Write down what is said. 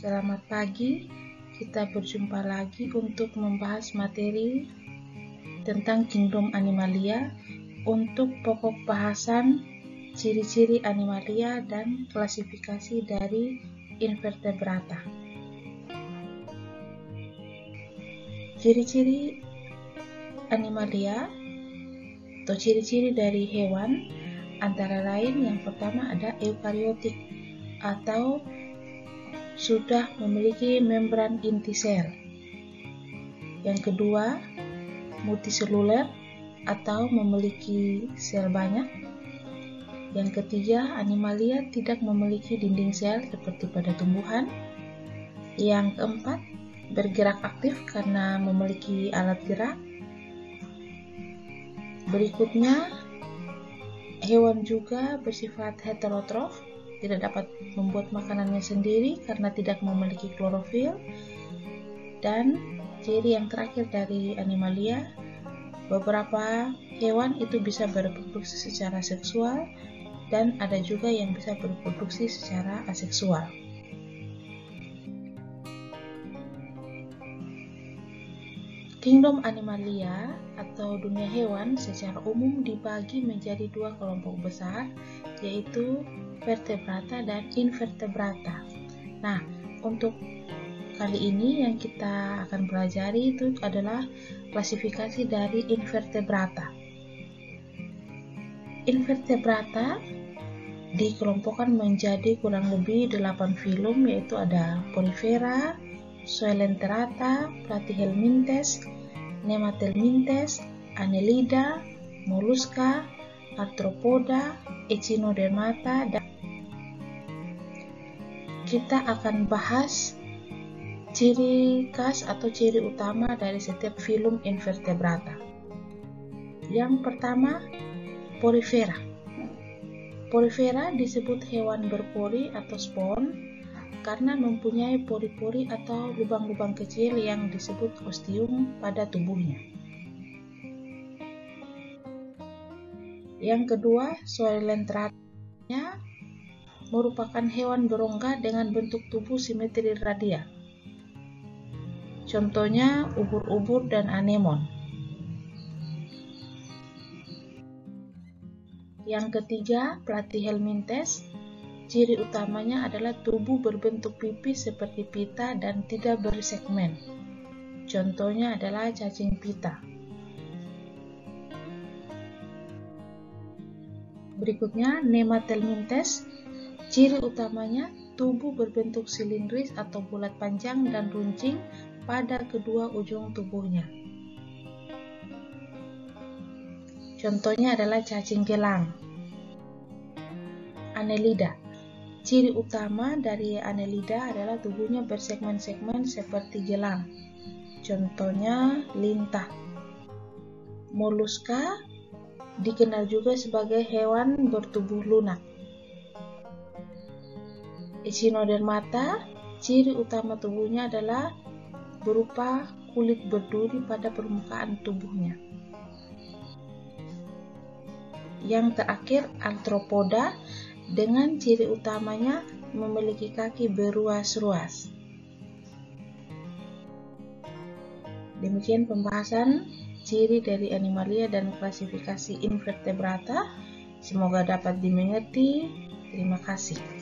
Selamat pagi, kita berjumpa lagi untuk membahas materi tentang Kingdom Animalia untuk pokok bahasan ciri-ciri animalia dan klasifikasi dari invertebrata. Ciri-ciri animalia atau ciri-ciri dari hewan antara lain yang pertama ada eukariotik atau sudah memiliki membran inti sel. Yang kedua, multiseluler atau memiliki sel banyak. Yang ketiga, animalia tidak memiliki dinding sel seperti pada tumbuhan. Yang keempat, bergerak aktif karena memiliki alat gerak. Berikutnya, hewan juga bersifat heterotrof, tidak dapat membuat makanannya sendiri karena tidak memiliki klorofil. Dan ciri yang terakhir dari animalia, beberapa hewan itu bisa berreproduksi secara seksual dan ada juga yang bisa berproduksi secara aseksual. Kingdom Animalia atau dunia hewan secara umum dibagi menjadi dua kelompok besar yaitu vertebrata dan invertebrata. Nah, untuk kali ini yang kita akan pelajari itu adalah klasifikasi dari invertebrata. Invertebrata dikelompokkan menjadi kurang lebih 8 filum yaitu ada Porifera, Soelenterata, Platyhelminthes, Nematelmintes, Annelida, Mollusca, Arthropoda, Echinodermata dan kita akan bahas ciri khas atau ciri utama dari setiap filum invertebrata. Yang pertama, Porifera. Porifera disebut hewan berpori atau spon karena mempunyai pori-pori atau lubang-lubang kecil yang disebut ostium pada tubuhnya. Yang kedua, Soilentratnya merupakan hewan berongga dengan bentuk tubuh simetri radial. Contohnya ubur-ubur dan anemon. Yang ketiga, Platyhelminthes. Ciri utamanya adalah tubuh berbentuk pipis seperti pita dan tidak bersegmen. Contohnya adalah cacing pita. Berikutnya, Nematelmintes. Ciri utamanya tubuh berbentuk silindris atau bulat panjang dan runcing pada kedua ujung tubuhnya. Contohnya adalah cacing gelang. Annelida. Ciri utama dari Annelida adalah tubuhnya bersegmen-segmen seperti gelang. Contohnya lintah. Mollusca dikenal juga sebagai hewan bertubuh lunak. Echinodermata, ciri utama tubuhnya adalah berupa kulit berduri pada permukaan tubuhnya. Yang terakhir, arthropoda dengan ciri utamanya memiliki kaki beruas-ruas. Demikian pembahasan ciri dari animalia dan klasifikasi invertebrata. Semoga dapat dimengerti. Terima kasih.